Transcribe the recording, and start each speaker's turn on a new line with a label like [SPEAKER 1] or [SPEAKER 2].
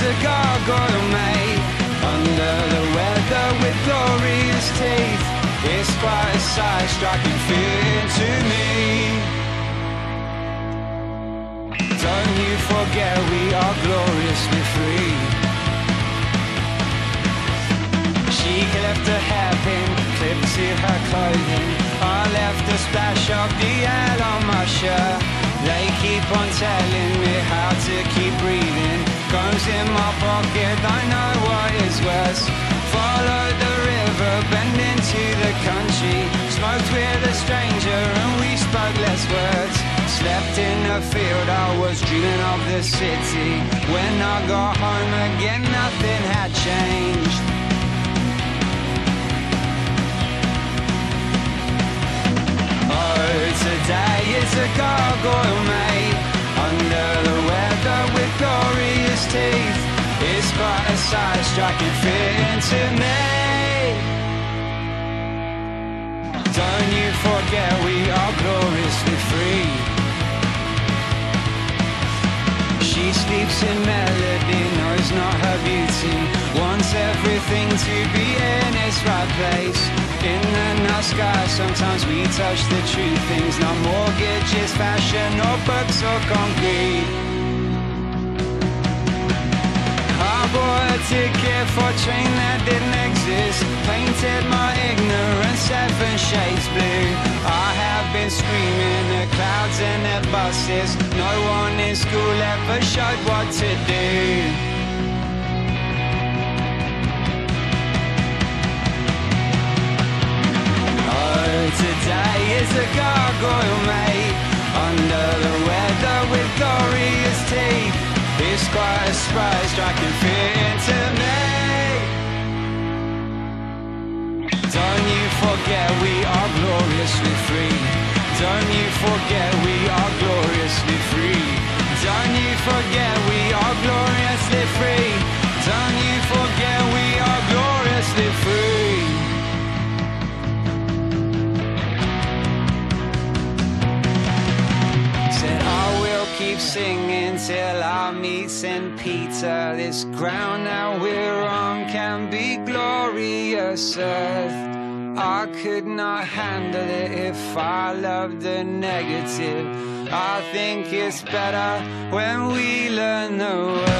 [SPEAKER 1] a gargoyle made under the weather with glorious teeth. It's quite a sight striking fear to me. Don't you forget we are gloriously free. She left a hairpin clipped to her clothing. I left a splash of DL on my shirt. They keep on telling me how to keep breathing. In my pocket, I know what is worse. Follow the river, bend into the country. Smoked with a stranger and we spoke less words. Slept in a field, I was dreaming of the city. When I got home again, nothing had changed. Oh, today is a gargoyle Quite a sight striking fear into me. Don't you forget we are gloriously free. She sleeps in melody, knows not her beauty. Wants everything to be in its right place. In the night sky, sometimes we touch the true things. Not mortgages, fashion, or books or concrete. A ticket for a train that didn't exist. Painted my ignorance seven shades blue. I have been screaming at clouds and at buses. No one in school ever showed what to do. Oh, today is a gargoyle made under the weather with glorious teeth. It's quite a surprise fear into singing till I meet St. Peter. This ground that we're on can be glorious earth. I could not handle it if I loved the negative. I think it's better when we learn the word.